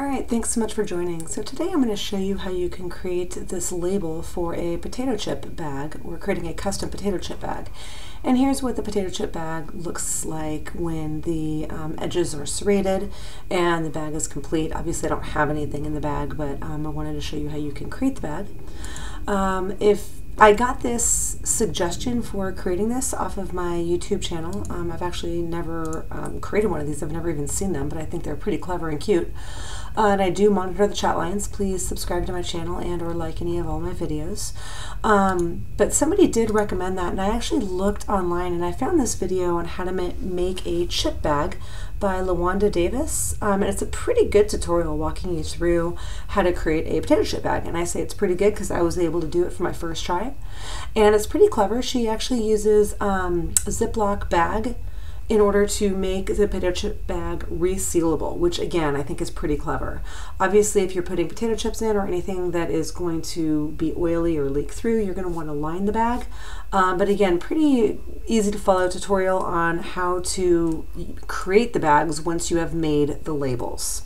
All right, thanks so much for joining. So today I'm going to show you how you can create this label for a potato chip bag. We're creating a custom potato chip bag. And here's what the potato chip bag looks like when the um, edges are serrated and the bag is complete. Obviously I don't have anything in the bag, but um, I wanted to show you how you can create the bag. Um, if I got this suggestion for creating this off of my YouTube channel. Um, I've actually never um, created one of these. I've never even seen them, but I think they're pretty clever and cute. Uh, and I do monitor the chat lines. Please subscribe to my channel and or like any of all my videos. Um, but somebody did recommend that, and I actually looked online and I found this video on how to ma make a chip bag by LaWanda Davis. Um, and it's a pretty good tutorial walking you through how to create a potato chip bag. And I say it's pretty good because I was able to do it for my first try. And it's pretty clever. She actually uses um, a Ziploc bag in order to make the potato chip bag resealable, which again, I think is pretty clever. Obviously, if you're putting potato chips in or anything that is going to be oily or leak through, you're gonna wanna line the bag. Um, but again, pretty easy to follow tutorial on how to create the bags once you have made the labels.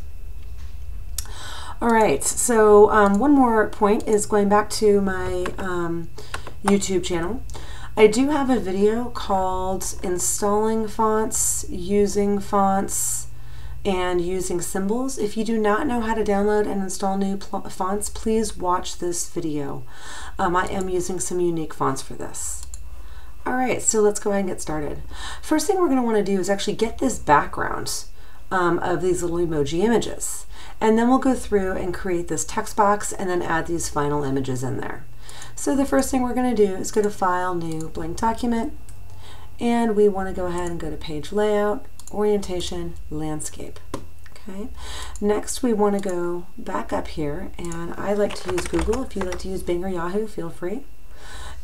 All right, so um, one more point is going back to my um, YouTube channel. I do have a video called Installing Fonts, Using Fonts, and Using Symbols. If you do not know how to download and install new fonts, please watch this video. Um, I am using some unique fonts for this. All right, so let's go ahead and get started. First thing we're going to want to do is actually get this background um, of these little emoji images. And then we'll go through and create this text box and then add these final images in there. So the first thing we're going to do is go to File, New, Blank Document, and we want to go ahead and go to Page Layout, Orientation, Landscape. Okay. Next, we want to go back up here, and I like to use Google. If you like to use Bing or Yahoo, feel free.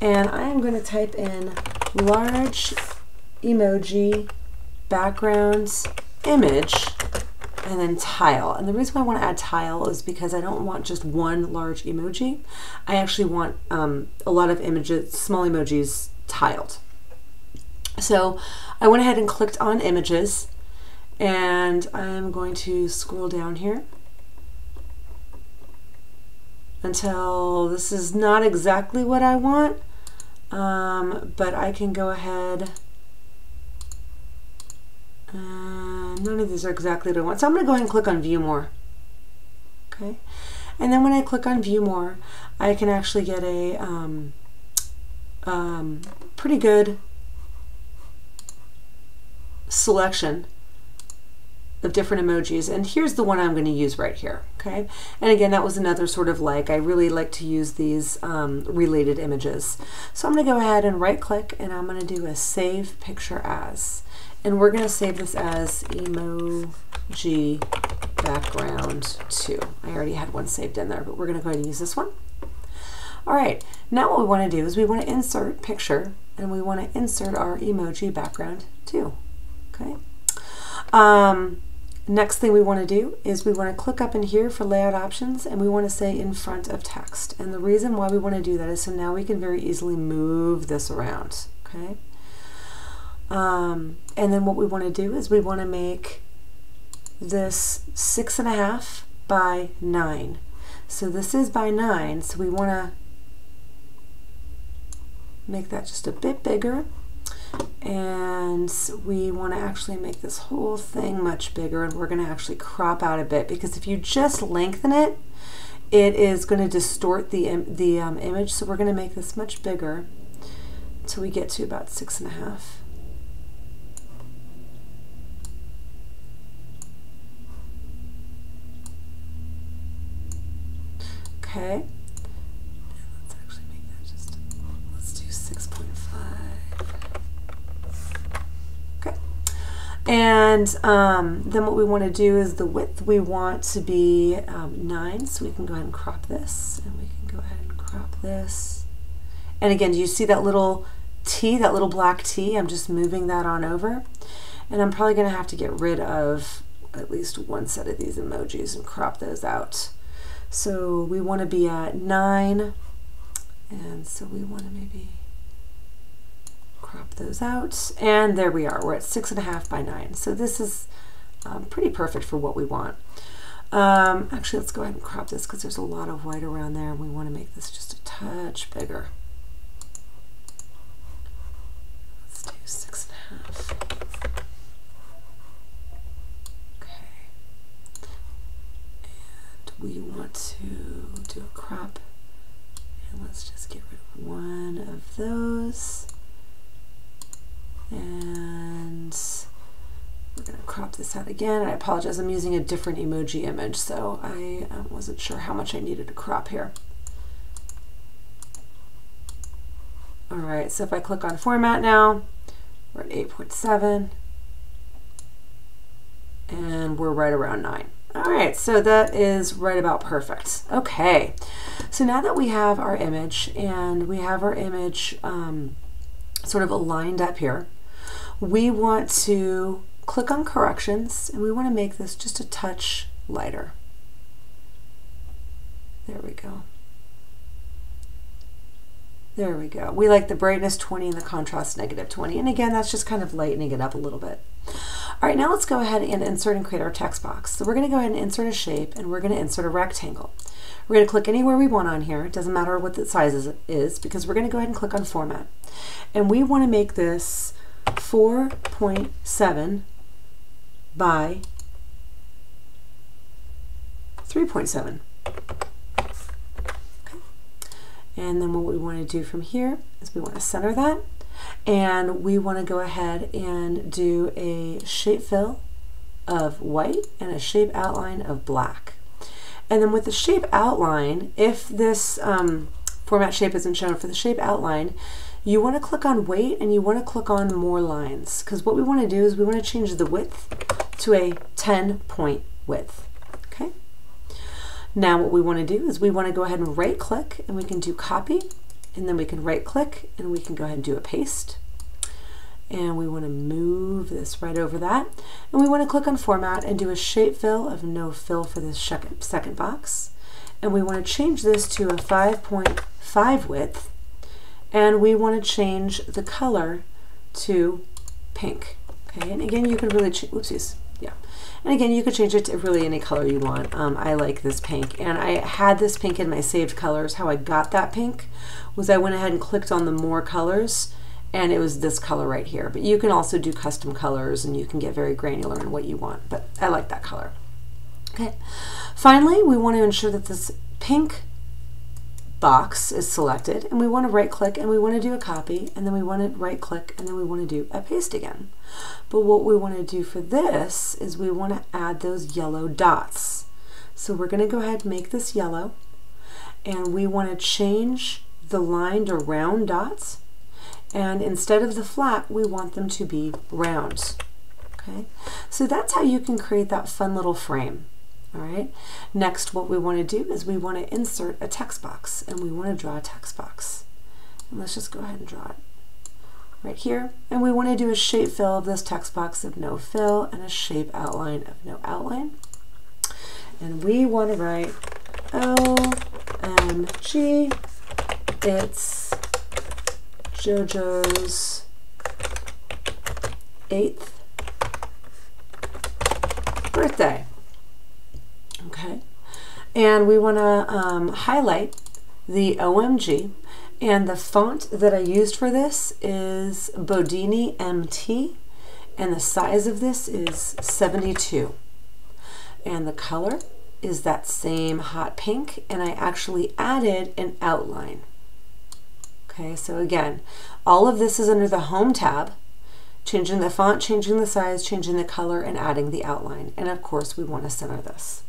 And I am going to type in large emoji backgrounds image and then tile. And the reason why I want to add tile is because I don't want just one large emoji. I actually want um, a lot of images, small emojis tiled. So I went ahead and clicked on images and I'm going to scroll down here until this is not exactly what I want, um, but I can go ahead uh, none of these are exactly what I want. So I'm going to go ahead and click on View More. Okay. And then when I click on View More, I can actually get a um, um, pretty good selection of different emojis and here's the one I'm going to use right here okay and again that was another sort of like I really like to use these um, related images so I'm going to go ahead and right click and I'm going to do a save picture as and we're going to save this as emoji background 2. I already had one saved in there, but we're going to go ahead and use this one. All right, now what we want to do is we want to insert picture and we want to insert our emoji background too. Okay. Um, next thing we want to do is we want to click up in here for layout options and we want to say in front of text. And the reason why we want to do that is so now we can very easily move this around. Okay. Um, and then what we want to do is we want to make this six and a half by nine. So this is by nine, so we want to make that just a bit bigger. And we want to actually make this whole thing much bigger and we're going to actually crop out a bit because if you just lengthen it, it is going to distort the, the um, image. So we're going to make this much bigger until we get to about six and a half. Okay. Let's actually make that just, let's do 6.5. Okay. And um, then what we want to do is the width we want to be um, 9, so we can go ahead and crop this, and we can go ahead and crop this. And again, do you see that little T, that little black T? I'm just moving that on over. And I'm probably going to have to get rid of at least one set of these emojis and crop those out. So we want to be at 9, and so we want to maybe crop those out. And there we are. We're at 6.5 by 9. So this is um, pretty perfect for what we want. Um, actually, let's go ahead and crop this because there's a lot of white around there. And we want to make this just a touch bigger. Let's do six and a half. Okay. And we want to do a crop. And let's just get rid of one of those. And we're going to crop this out again. I apologize, I'm using a different emoji image, so I um, wasn't sure how much I needed to crop here. All right, so if I click on format now, we're at 8.7, and we're right around 9. All right, so that is right about perfect. Okay, so now that we have our image, and we have our image um, sort of aligned up here, we want to click on corrections and we want to make this just a touch lighter. There we go. There we go. We like the brightness 20 and the contrast negative 20. And again, that's just kind of lightening it up a little bit. All right, now let's go ahead and insert and create our text box. So we're going to go ahead and insert a shape and we're going to insert a rectangle. We're going to click anywhere we want on here. It doesn't matter what the size is, because we're going to go ahead and click on format. And we want to make this 4.7 by 3.7. Okay. And then what we want to do from here is we want to center that and we want to go ahead and do a shape fill of white and a shape outline of black. And then with the shape outline, if this um, format shape isn't shown for the shape outline, you want to click on weight and you want to click on more lines because what we want to do is we want to change the width to a 10 point width. Okay. Now what we want to do is we want to go ahead and right click and we can do copy and then we can right click and we can go ahead and do a paste. And we want to move this right over that. And we want to click on format and do a shape fill of no fill for this second box. And we want to change this to a 5.5 width. And we want to change the color to pink. Okay, and again, you can really, whoopsies, yeah. And again, you could change it to really any color you want. Um, I like this pink, and I had this pink in my saved colors. How I got that pink was I went ahead and clicked on the more colors, and it was this color right here. But you can also do custom colors, and you can get very granular in what you want, but I like that color. Okay, finally, we want to ensure that this pink box is selected and we want to right click and we want to do a copy and then we want to right click and then we want to do a paste again. But what we want to do for this is we want to add those yellow dots. So we're going to go ahead and make this yellow and we want to change the lined or round dots and instead of the flat we want them to be round. Okay, so that's how you can create that fun little frame. All right. Next, what we want to do is we want to insert a text box and we want to draw a text box. And let's just go ahead and draw it right here. And we want to do a shape fill of this text box of no fill and a shape outline of no outline. And we want to write OMG, it's JoJo's eighth birthday. Okay, and we want to um, highlight the OMG and the font that I used for this is Bodoni MT and the size of this is 72 and the color is that same hot pink and I actually added an outline. Okay, so again, all of this is under the Home tab, changing the font, changing the size, changing the color, and adding the outline. And of course, we want to center this.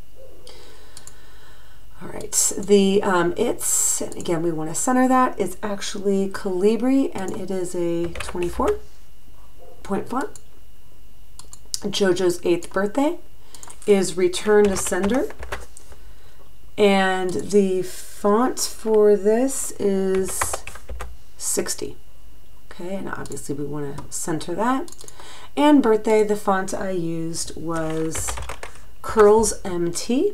All right, the um, it's, again, we want to center that. It's actually Calibri and it is a 24 point font. JoJo's eighth birthday is Return to Sender. And the font for this is 60. Okay, and obviously we want to center that. And birthday, the font I used was Curlz MT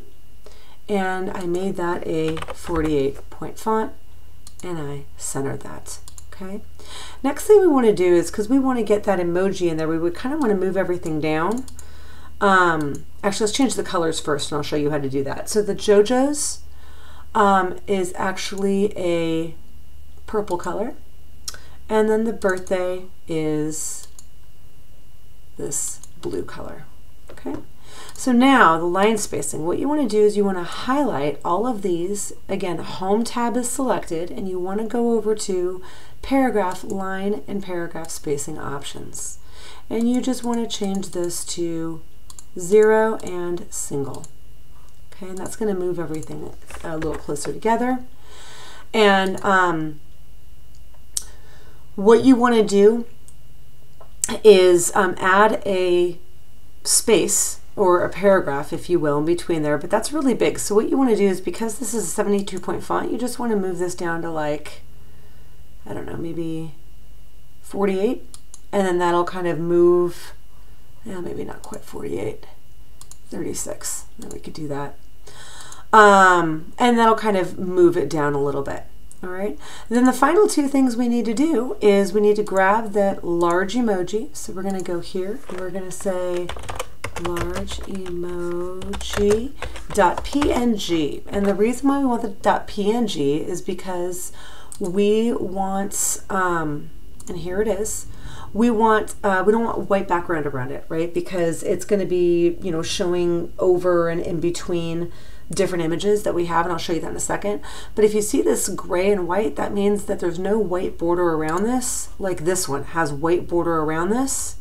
and I made that a 48 point font and I centered that. Okay. Next thing we want to do is because we want to get that emoji in there, we would kind of want to move everything down. Um, actually, let's change the colors first and I'll show you how to do that. So the JoJo's um, is actually a purple color. And then the birthday is this blue color. Okay. So now the line spacing, what you want to do is you want to highlight all of these. Again, home tab is selected and you want to go over to paragraph line and paragraph spacing options. And you just want to change this to zero and single. Okay, and that's going to move everything a little closer together. And um, what you want to do is um, add a space or a paragraph, if you will, in between there, but that's really big. So what you want to do is, because this is a 72 point font, you just want to move this down to like, I don't know, maybe 48, and then that'll kind of move, yeah, maybe not quite 48, 36, then we could do that. Um, and that'll kind of move it down a little bit. All right. Then the final two things we need to do is we need to grab that large emoji. So we're going to go here. We're going to say large emoji dot png and the reason why we want the dot png is because we want um, and here it is we want uh, we don't want white background around it right? Because it's going to be you know showing over and in between different images that we have and I'll show you that in a second. But if you see this gray and white that means that there's no white border around this like this one has white border around this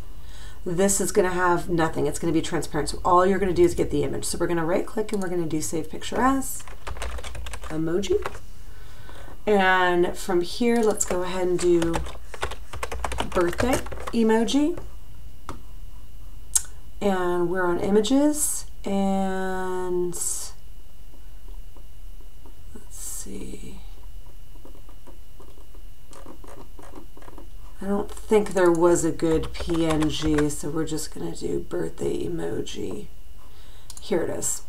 this is going to have nothing. It's going to be transparent. So all you're going to do is get the image. So we're going to right click and we're going to do save picture as emoji. And from here, let's go ahead and do birthday emoji. And we're on images and let's see. I don't think there was a good PNG, so we're just going to do birthday emoji. Here it is.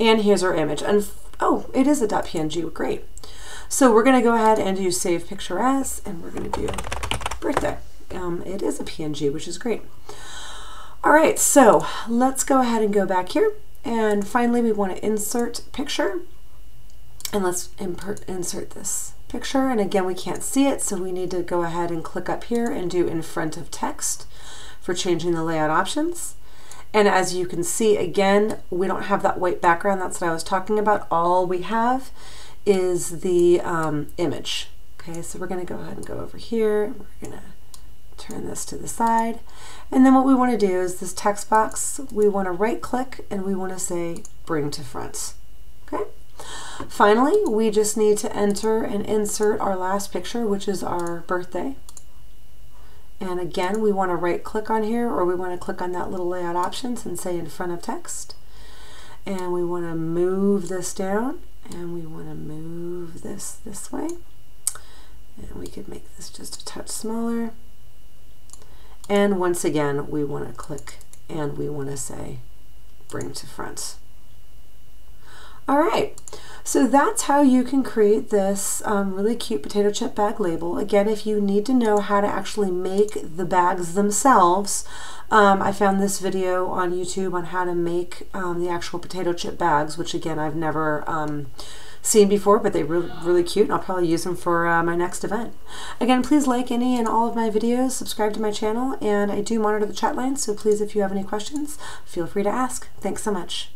And here's our image. And oh, it is a .png. Great. So we're going to go ahead and do save picture as, and we're going to do birthday. Um, it is a PNG, which is great. All right, so let's go ahead and go back here. And finally, we want to insert picture. And let's insert this picture. And again, we can't see it, so we need to go ahead and click up here and do in front of text for changing the layout options. And as you can see, again, we don't have that white background. That's what I was talking about. All we have is the um, image. Okay, so we're going to go ahead and go over here. We're to turn this to the side. And then what we want to do is this text box, we want to right click and we want to say bring to front. Okay. Finally, we just need to enter and insert our last picture, which is our birthday. And again, we want to right click on here or we want to click on that little layout options and say in front of text. And we want to move this down and we want to move this this way. And we could make this just a touch smaller. And once again, we want to click and we want to say bring to front. All right, so that's how you can create this um, really cute potato chip bag label. Again, if you need to know how to actually make the bags themselves, um, I found this video on YouTube on how to make um, the actual potato chip bags, which again, I've never um, seen before, but they're really, really cute, and I'll probably use them for uh, my next event. Again, please like any and all of my videos, subscribe to my channel, and I do monitor the chat line, so please, if you have any questions, feel free to ask. Thanks so much.